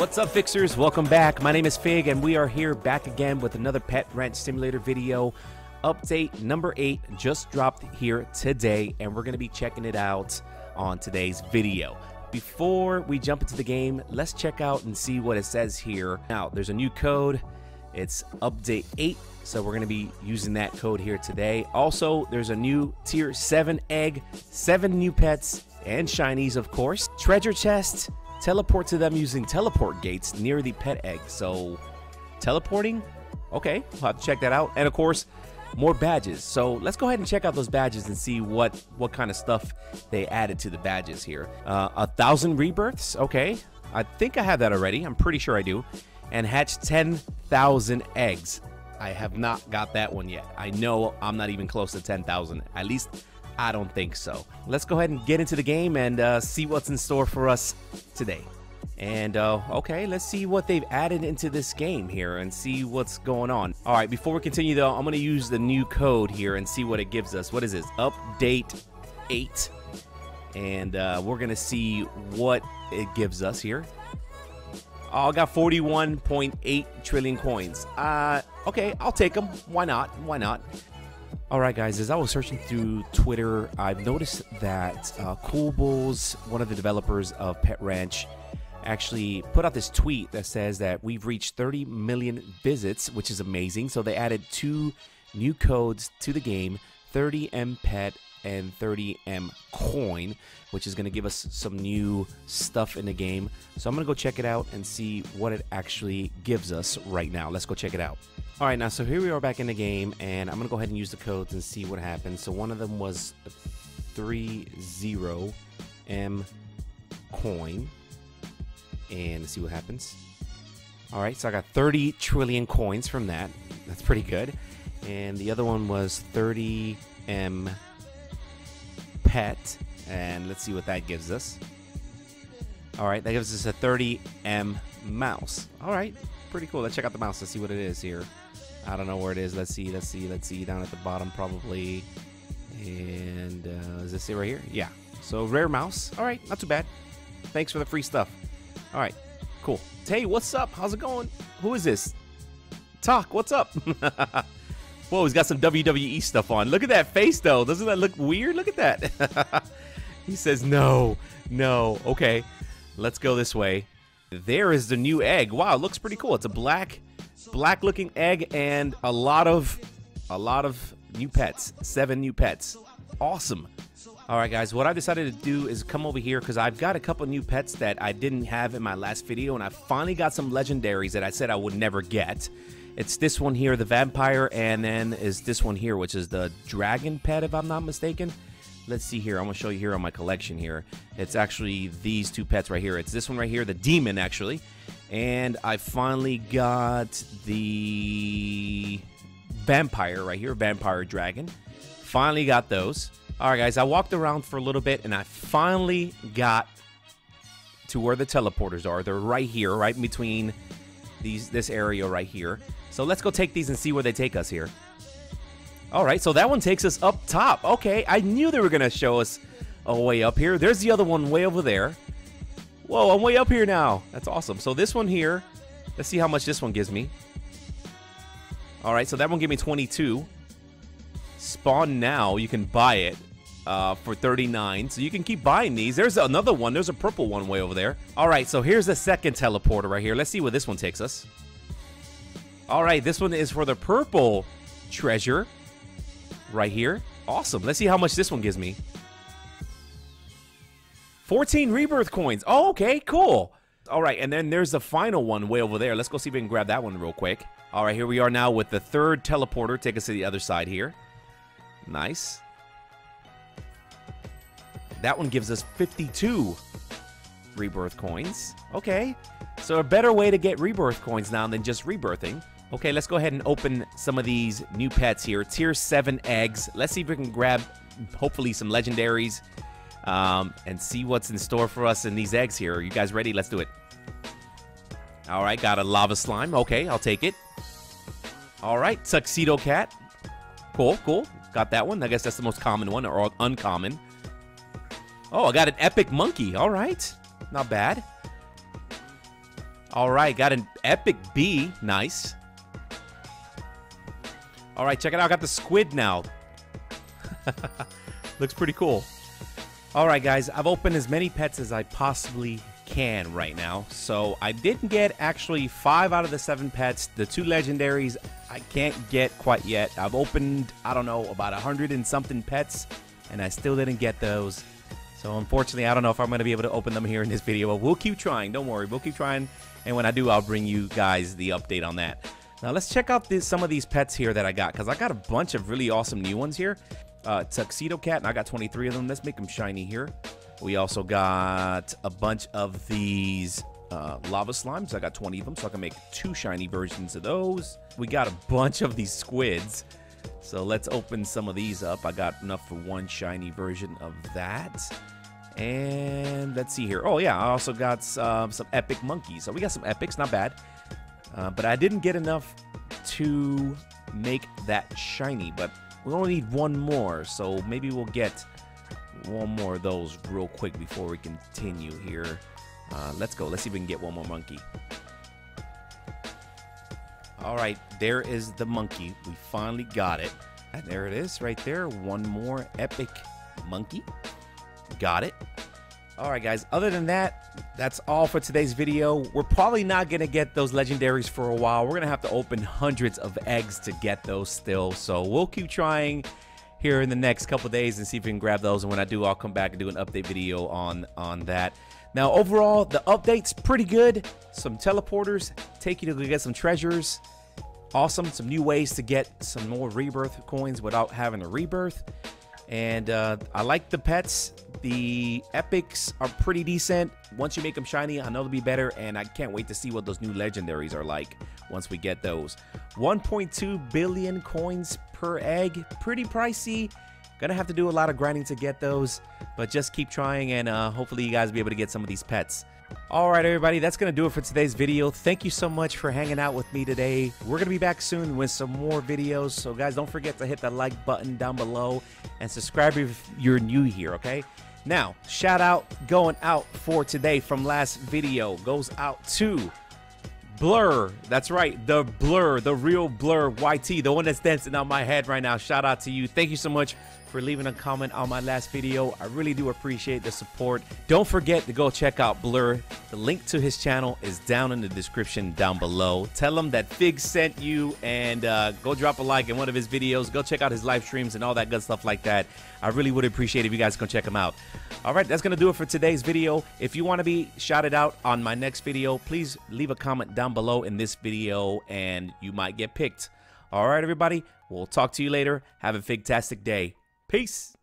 What's up, Figsters? Welcome back. My name is Fig, and we are here back again with another Pet Ranch Simulator video. Update number 8 just dropped here today, and we're going to be checking it out on today's video. Before we jump into the game, let's check out and see what it says here. Now, there's a new code. It's update 8, so we're going to be using that code here today. Also, there's a new tier 7 egg, 7 new pets, and shinies, of course. Treasure chest, teleport to them using teleport gates near the pet egg. So, teleporting? Okay, we'll have to check that out. And of course, more badges. So let's go ahead and check out those badges and see what what kind of stuff they added to the badges here. Uh, a thousand rebirths. Okay, I think I have that already. I'm pretty sure I do. And hatch 10,000 eggs. I have not got that one yet. I know I'm not even close to 10,000. At least I don't think so. Let's go ahead and get into the game and uh, see what's in store for us today. And uh, okay, let's see what they've added into this game here and see what's going on. All right, before we continue though, I'm to use the new code here and see what it gives us. What is this? Update 8. And uh, we're to see what it gives us here. Oh, I got 41.8 trillion coins. Uh, okay, I'll take them. Why not? Why not? Alright guys, as I was searching through Twitter, I've noticed that uh, Cool Bulls, one of the developers of Pet Ranch, actually put out this tweet that says that we've reached 30 million visits, which is amazing. So they added two new codes to the game, 30M Pet and 30M Coin, which is going to give us some new stuff in the game. So I'm going to go check it out and see what it actually gives us right now. Let's go check it out. All right, now, so here we are back in the game, and I'm going to go ahead and use the codes and see what happens. So one of them was 30M coin, and see what happens. All right, so I got 30 trillion coins from that. That's pretty good. And the other one was 30M pet, and let's see what that gives us. All right, that gives us a 30M mouse. All right, pretty cool. Let's check out the mouse. Let's see what it is here. I don't know where it is. Let's see. Let's see. Let's see. Down at the bottom, probably. And uh, is this it right here? Yeah. So rare mouse. All right, not too bad. Thanks for the free stuff. All right, cool. Hey, what's up? How's it going? Who is this? Talk. What's up? Whoa, he's got some WWE stuff on. Look at that face, though. Doesn't that look weird? Look at that. he says, no, no. Okay, let's go this way. There is the new egg. Wow, it looks pretty cool. It's a black black looking egg and a lot of a lot of new pets seven new pets awesome all right guys what i decided to do is come over here because i've got a couple new pets that i didn't have in my last video and i finally got some legendaries that i said i would never get it's this one here the vampire and then is this one here which is the dragon pet if i'm not mistaken let's see here i'm gonna show you here on my collection here it's actually these two pets right here it's this one right here the demon actually and I finally got the vampire right here, vampire dragon. Finally got those. All right, guys, I walked around for a little bit and I finally got to where the teleporters are. They're right here, right between these this area right here. So let's go take these and see where they take us here. All right, so that one takes us up top. Okay, I knew they were going to show us a way up here. There's the other one way over there. Whoa, I'm way up here now. That's awesome. So this one here, let's see how much this one gives me. All right, so that one gave me 22. Spawn now, you can buy it uh, for 39. So you can keep buying these. There's another one. There's a purple one way over there. All right, so here's the second teleporter right here. Let's see where this one takes us. All right, this one is for the purple treasure right here. Awesome. Let's see how much this one gives me. 14 rebirth coins. Oh, okay, cool. All right, and then there's the final one way over there. Let's go see if we can grab that one real quick. All right, here we are now with the third teleporter. Take us to the other side here. Nice. That one gives us 52 rebirth coins. Okay, so a better way to get rebirth coins now than just rebirthing. Okay, let's go ahead and open some of these new pets here. Tier 7 eggs. Let's see if we can grab, hopefully, some legendaries um, and see what's in store for us in these eggs here. Are you guys ready? Let's do it. All right, got a lava slime. Okay, I'll take it. All right, tuxedo cat. Cool, cool. Got that one. I guess that's the most common one or uncommon. Oh, I got an epic monkey. All right, not bad. All right, got an epic bee. Nice. All right, check it out. I got the squid now. Looks pretty cool. All right, guys, I've opened as many pets as I possibly can right now. So I didn't get actually five out of the seven pets. The two legendaries I can't get quite yet. I've opened, I don't know, about a hundred and something pets, and I still didn't get those. So unfortunately, I don't know if I'm going to be able to open them here in this video, but we'll keep trying. Don't worry, we'll keep trying. And when I do, I'll bring you guys the update on that. Now let's check out this, some of these pets here that I got, because I got a bunch of really awesome new ones here uh, Tuxedo Cat, and I got 23 of them. Let's make them shiny here. We also got a bunch of these uh, lava slimes. I got 20 of them, so I can make two shiny versions of those. We got a bunch of these squids. So let's open some of these up. I got enough for one shiny version of that. And let's see here. Oh, yeah, I also got um, some epic monkeys. So we got some epics, not bad. Uh, but I didn't get enough to make that shiny. But we only need one more, so maybe we'll get one more of those real quick before we continue here. Uh, let's go. Let's see if we can get one more monkey. All right, there is the monkey. We finally got it. And there it is right there. One more epic monkey. Got it. All right, guys. Other than that, that's all for today's video. We're probably not going to get those legendaries for a while. We're going to have to open hundreds of eggs to get those still. So we'll keep trying here in the next couple days and see if we can grab those. And when I do, I'll come back and do an update video on, on that. Now, overall, the update's pretty good. Some teleporters take you to get some treasures. Awesome. Some new ways to get some more rebirth coins without having a rebirth. And uh, I like the pets. The epics are pretty decent. Once you make them shiny, I know they'll be better, and I can't wait to see what those new legendaries are like once we get those. 1.2 billion coins per egg, pretty pricey. Gonna have to do a lot of grinding to get those, but just keep trying, and uh, hopefully you guys be able to get some of these pets. All right, everybody, that's going to do it for today's video. Thank you so much for hanging out with me today. We're going to be back soon with some more videos. So, guys, don't forget to hit the like button down below and subscribe if you're new here, okay? Now, shout out going out for today from last video goes out to Blurr. That's right, the Blurr, the real Blurr YT, the one that's dancing on my head right now. Shout out to you. Thank you so much for leaving a comment on my last video. I really do appreciate the support. Don't forget to go check out Blurr. The link to his channel is down in the description down below. Tell him that Fig sent you and uh, go drop a like in one of his videos. Go check out his live streams and all that good stuff like that. I really would appreciate if you guys can check him out. All right, that's going to do it for today's video. If you want to be shouted out on my next video, please leave a comment down below in this video and you might get picked. All right, everybody, we'll talk to you later. Have a fantastic day. Peace.